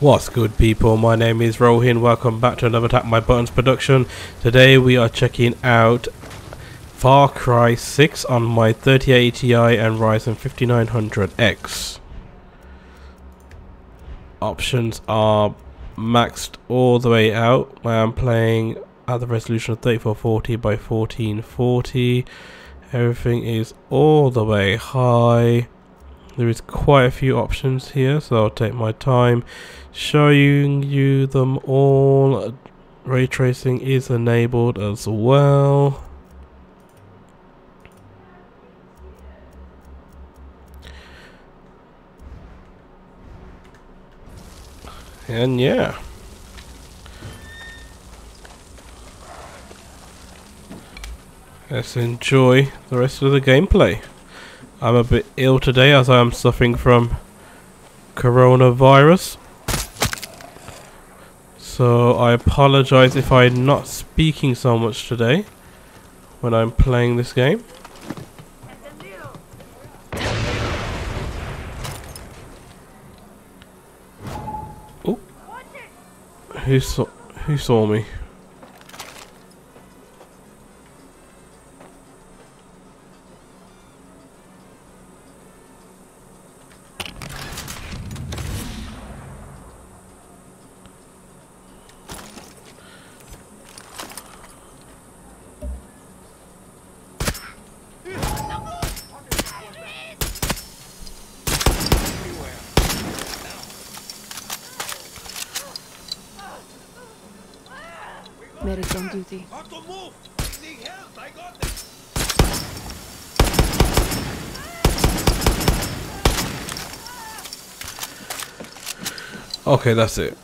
What's good people, my name is Rohin, welcome back to another Tap My Buttons production. Today we are checking out Far Cry 6 on my 3080 Ti and Ryzen 5900X. Options are maxed all the way out, I am playing at the resolution of 3440 by 1440. Everything is all the way high. There is quite a few options here, so I'll take my time showing you them all. Ray tracing is enabled as well. And yeah. Let's enjoy the rest of the gameplay. I'm a bit ill today as I am suffering from coronavirus. So I apologize if I'm not speaking so much today when I'm playing this game. Oh, who saw who saw me? Medic on duty. Okay, that's it.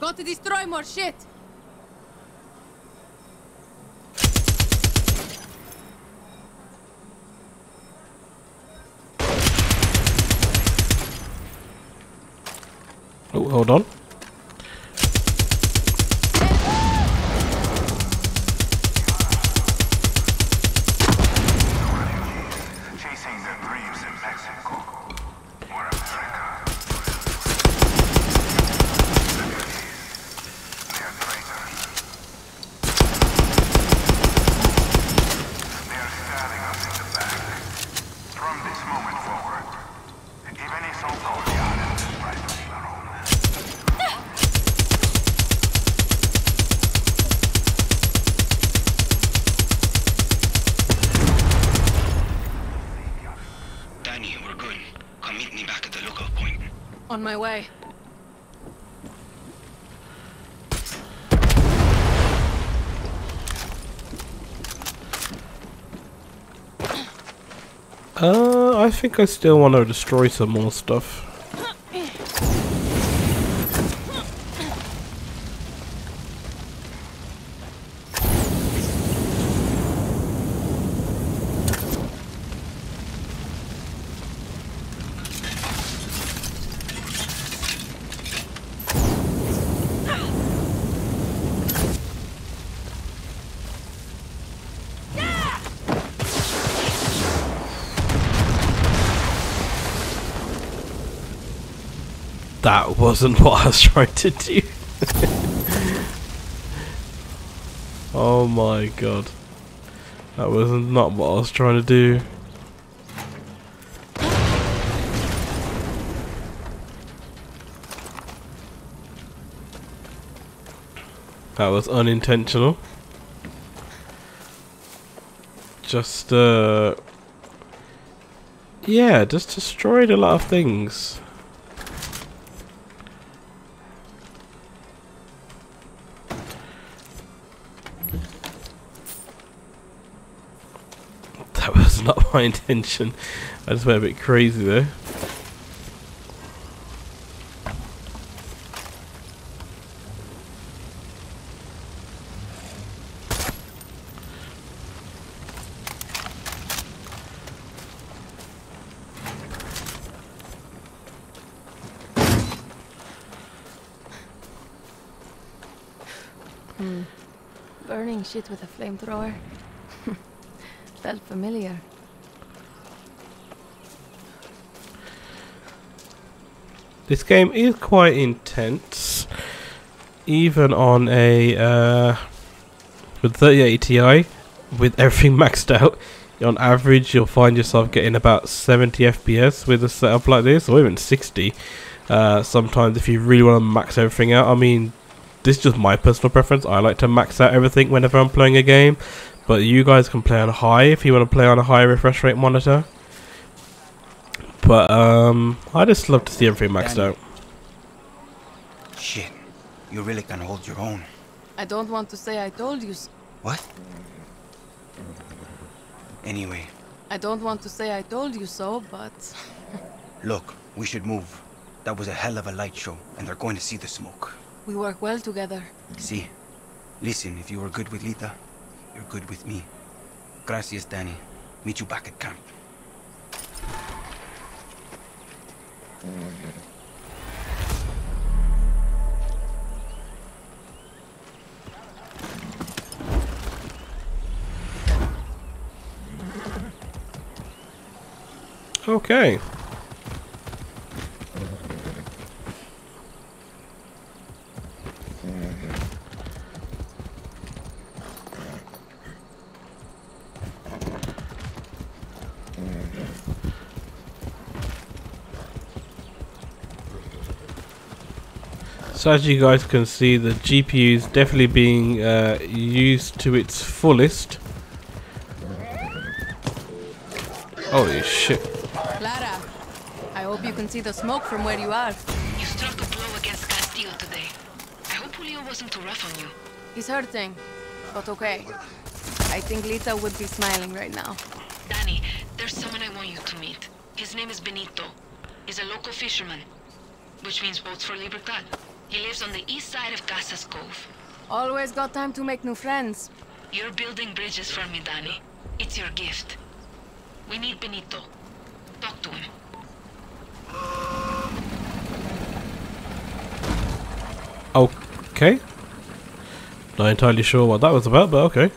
Got to destroy more shit! Hold on. On my way. Uh, I think I still want to destroy some more stuff. That wasn't what I was trying to do. oh my god. That was not what I was trying to do. That was unintentional. Just, uh... Yeah, just destroyed a lot of things. That was not my intention. I just went a bit crazy there. Hmm. Burning shit with a flamethrower. Familiar. This game is quite intense, even on a uh, with 3080 Ti, with everything maxed out. On average, you'll find yourself getting about 70 FPS with a setup like this, or even 60. Uh, sometimes, if you really want to max everything out, I mean, this is just my personal preference. I like to max out everything whenever I'm playing a game, but you guys can play on high if you want to play on a high refresh rate monitor. But um, I just love to see everything maxed Danny. out. Shit. You really can hold your own. I don't want to say I told you. s What? Anyway, I don't want to say I told you so, but look, we should move. That was a hell of a light show, and they're going to see the smoke. we work well together. See? Listen, if you were good with Lita, you're good with me. Gracias, Danny. Meet you back at camp. Okay. So as you guys can see, the GPU is definitely being uh, used to its fullest. Holy shit. Clara, I hope you can see the smoke from where you are. You struck a blow against Castillo today. I hope Julio wasn't too rough on you. He's hurting, but okay. I think Lita would be smiling right now. Danny, there's someone I want you to meet. His name is Benito. He's a local fisherman, which means boats for Libertad. He lives on the east side of Casas Cove. Always got time to make new friends. You're building bridges for me, Danny. It's your gift. We need Benito. Talk to him. Okay. Not entirely sure what that was about, but okay.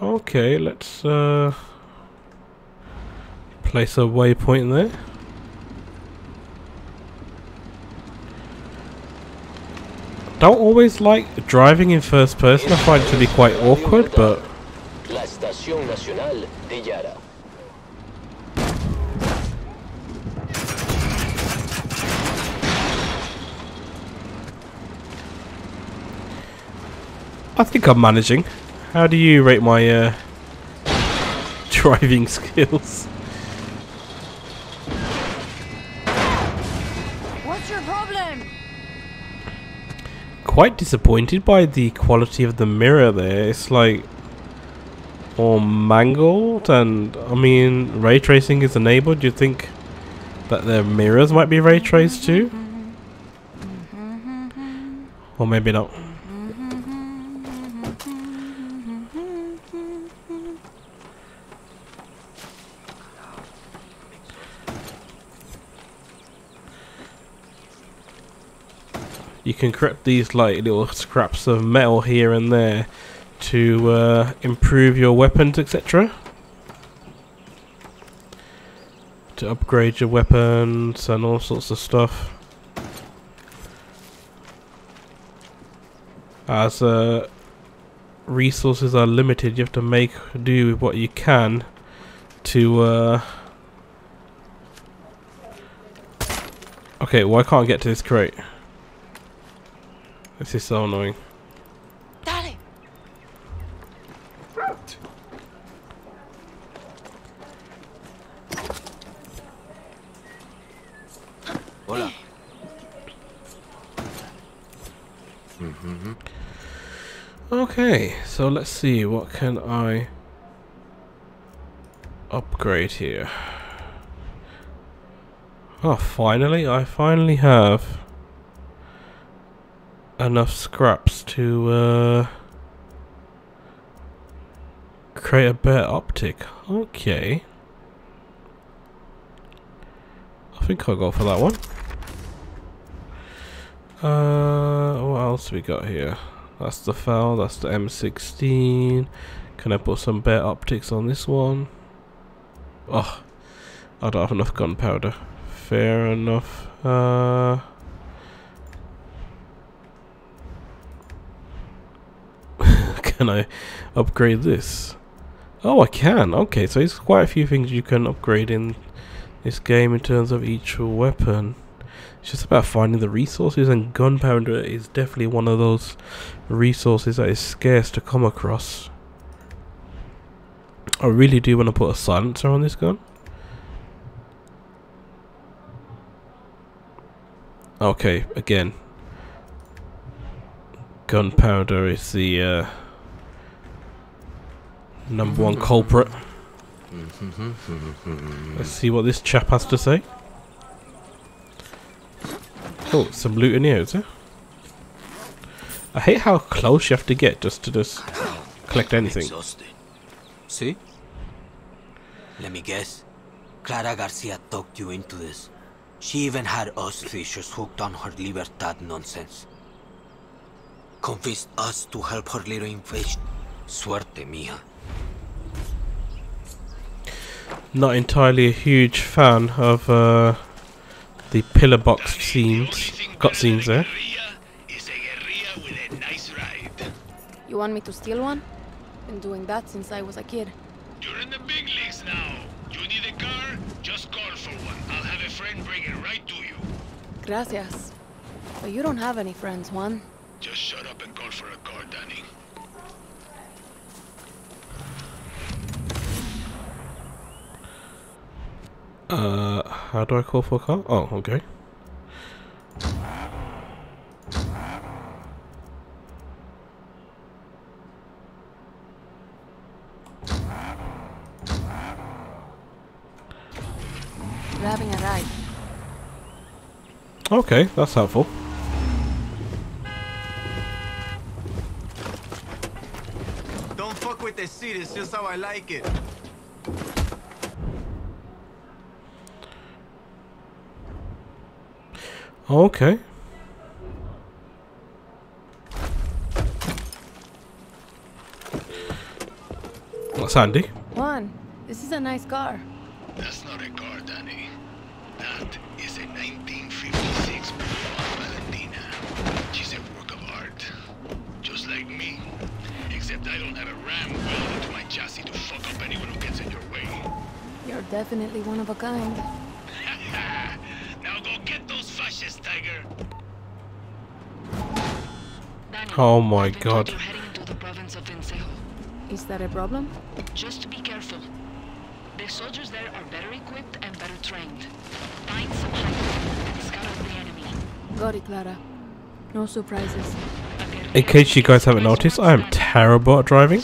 Okay, let's uh, place a waypoint there. Don't always like driving in first person. I find it to be quite awkward, but La Estación Nacional de Yara. I think I'm managing. How do you rate my uh, driving skills? Your problem? Quite disappointed by the quality of the mirror there. It's like all mangled, and I mean, ray tracing is enabled. Do you think that the mirrors might be ray traced too? Or maybe not. Can correct these like little scraps of metal here and there to uh, improve your weapons, etc. To upgrade your weapons and all sorts of stuff. As uh, resources are limited, you have to make do with what you can to. Uh... Okay, well I can't get to this crate. This is so annoying. Dale! Hola. Mm-hmm. Okay, so let's see, what can I upgrade here? Oh, finally, I finally have enough scraps to uh, create a better optic. Okay. I think I'll go for that one. Uh, what else we got here? That's the FAL, that's the M16. Can I put some better optics on this one? Oh, I don't have enough gunpowder. Fair enough. Uh, can I upgrade this? Oh, I can. Okay, so there's quite a few things you can upgrade in this game in terms of each weapon. It's just about finding the resources, and gunpowder is definitely one of those resources that is scarce to come across. I really do want to put a silencer on this gun. Okay, again. Gunpowder is the uh, number one culprit. Let's see what this chap has to say. Oh, some loot in here, is there? Eh? I hate how close you have to get just to just collect anything. Exhausted. See? Let me guess. Clara Garcia talked you into this. She even had us fishers hooked on her Libertad nonsense. Convinced us to help her little invasion. Suerte, mija. Not entirely a huge fan of uh, the pillar box scenes, cut scenes there. Is a guerrilla with a nice ride. You want me to steal one? Been doing that since I was a kid. You're in the big leagues now. You need a car? Just call for one. I'll have a friend bring it right to you. Gracias. But you don't have any friends, Juan. Just shut up and call for a car, Danny. Uh, how do I call for a car? Oh, okay. You're a ride. Okay, that's helpful. Don't fuck with the seat, it's just how I like it. Okay. That's handy. Juan, this is a nice car. That's not a car, Danny. That is a 1956 Puma Valentina. She's a work of art. Just like me. Except I don't have a ram welded to my chassis to fuck up anyone who gets in your way. You're definitely one of a kind. Oh my I've been told God. You're heading into the province of Vencejo. Is that a problem? Just be careful. The soldiers there are better equipped and better trained. Find some high and scout out the enemy. Got it, Clara. No surprises. In case you guys haven't noticed, I am terrible at driving.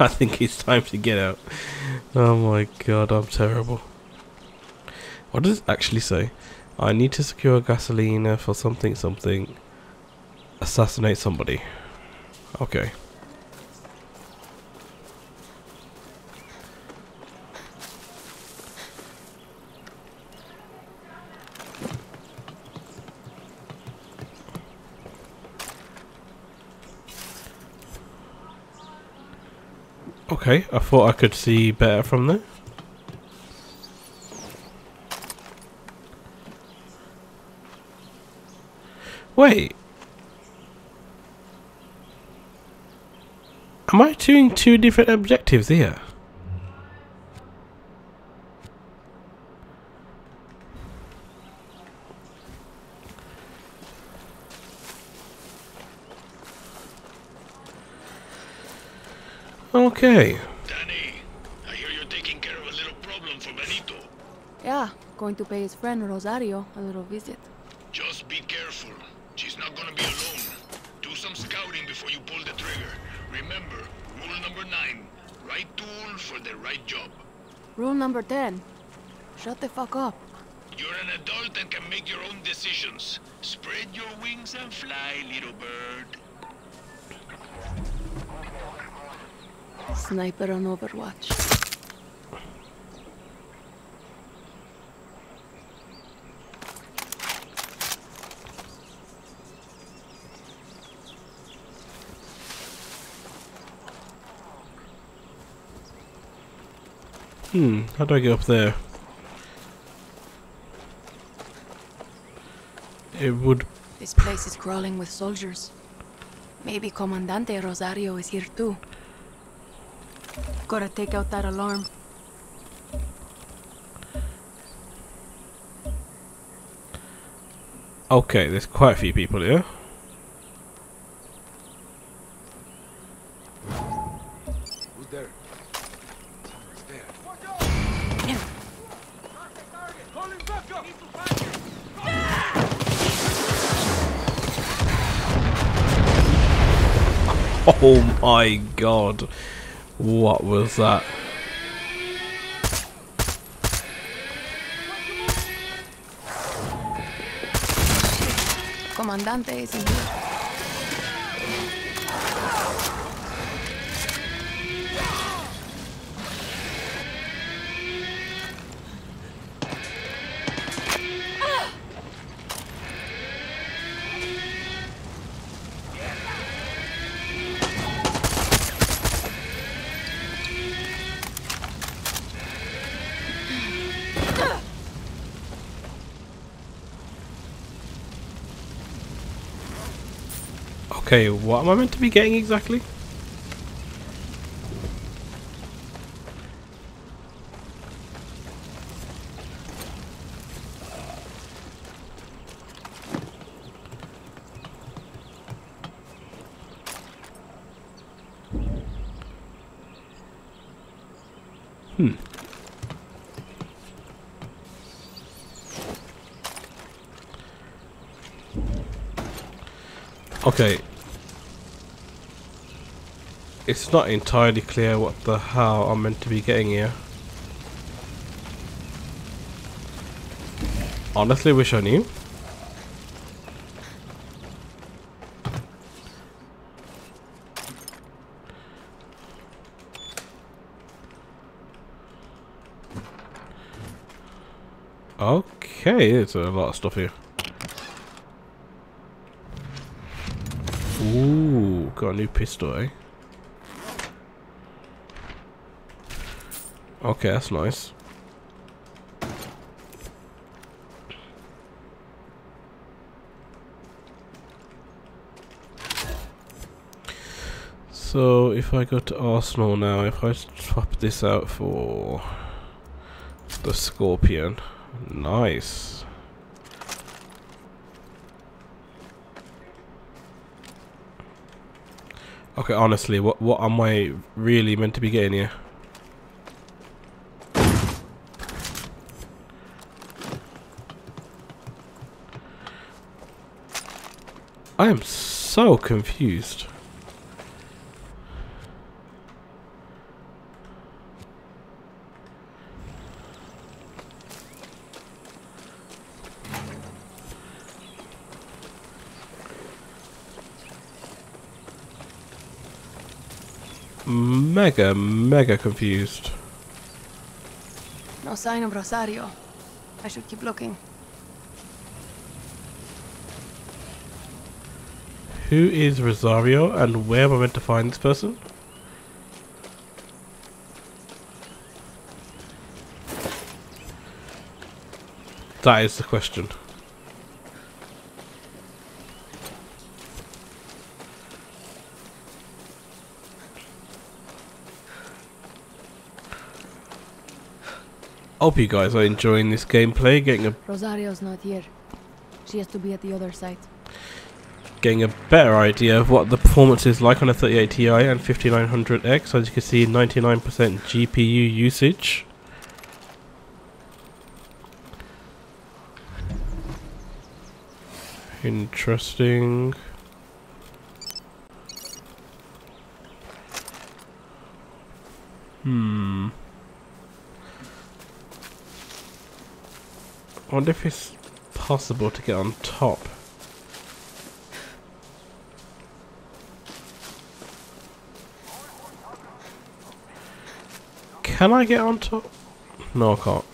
I think it's time to get out. Oh my god, I'm terrible. What does it actually say? I need to secure gasoline for something something. Assassinate somebody. Okay. Okay, I thought I could see better from there. Wait. Am I doing two different objectives here? Okay. Danny, I hear you're taking care of a little problem for Benito. Yeah, going to pay his friend Rosario a little visit. Just be careful. She's not gonna be alone. Do some scouting before you pull the trigger. Remember, rule number nine. Right tool for the right job. Rule number 10. Shut the fuck up. You're an adult and can make your own decisions. Spread your wings and fly, little bird. Sniper on Overwatch. Hmm, how do I get up there? It would... This place is crawling with soldiers. Maybe Comandante Rosario is here too. Gotta take out that alarm. Okay, there's quite a few people here. Who's there? Oh my god. What was that? Comandante is in here. Okay, what am I meant to be getting exactly? Hmm. Okay. It's not entirely clear what the hell I'm meant to be getting here. Honestly wish I knew. Okay, there's a lot of stuff here. Ooh, got a new pistol, eh? Okay, that's nice. So, if I go to Arsenal now, if I swap this out for the Scorpion, nice. Okay, honestly, what what am I really meant to be getting here? I am so confused. Mega, mega confused. No sign of Rosario. I should keep looking. Who is Rosario and where am I meant to find this person? That is the question. Hope you guys are enjoying this gameplay, getting a Rosario's not here. She has to be at the other site getting a better idea of what the performance is like on a 38 Ti and 5900X. As you can see, 99% GPU usage. Interesting. Hmm. I wonder if it's possible to get on top. Can I get on top? No, I can't.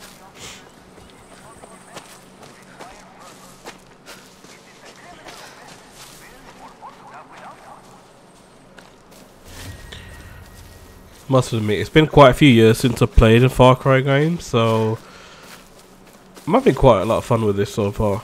Must admit, it's been quite a few years since I've played a Far Cry game, so I'm having quite a lot of fun with this so far.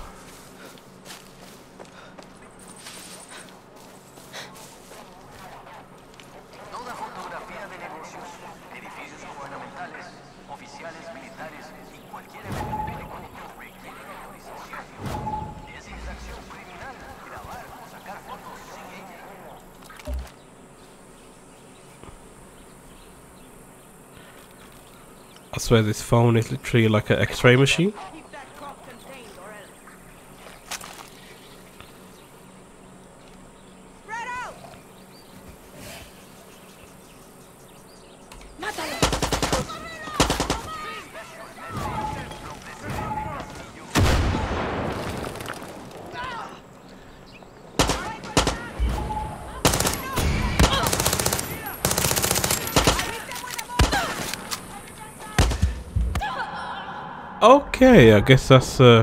Swear this phone is literally like an x-ray machine. Okay, I guess that's uh,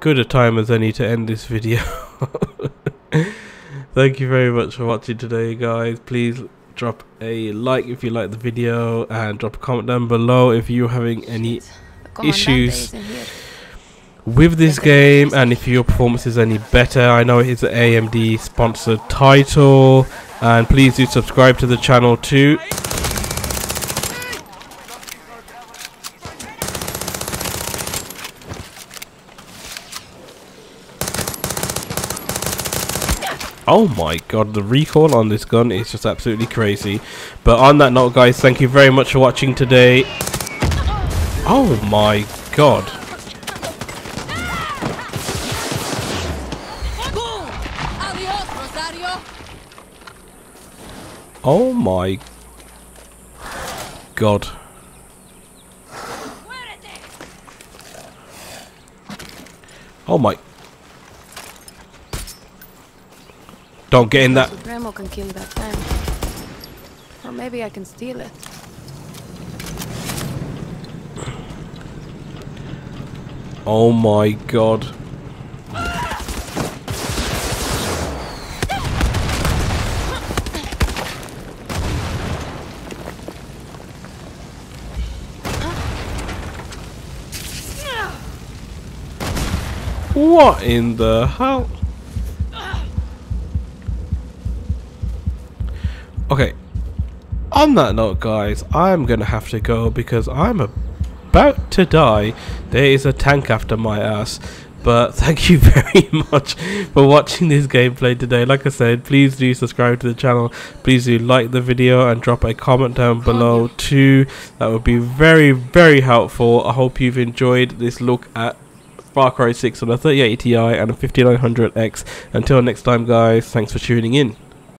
good a time as any to end this video. Thank you very much for watching today, guys. Please drop a like if you like the video and drop a comment down below if you're having any issues is in here. with this game and if your performance is any better. I know it is an AMD sponsored title and please do subscribe to the channel too. Oh my god, the recoil on this gun is just absolutely crazy. But on that note, guys, thank you very much for watching today. Oh my god. Oh my god. Oh my. Don't get in that. Supremo can kill that tank. Or maybe I can steal it. Oh my god. What in the hell? Okay. On that note, guys, I'm gonna have to go because I'm about to die. There is a tank after my ass. But thank you very much for watching this gameplay today. Like I said, please do subscribe to the channel. Please do like the video and drop a comment down below too. That would be very, very helpful. I hope you've enjoyed this look at Far Cry 6 on a 3080 Ti and a 5900X. Until next time, guys, thanks for tuning in.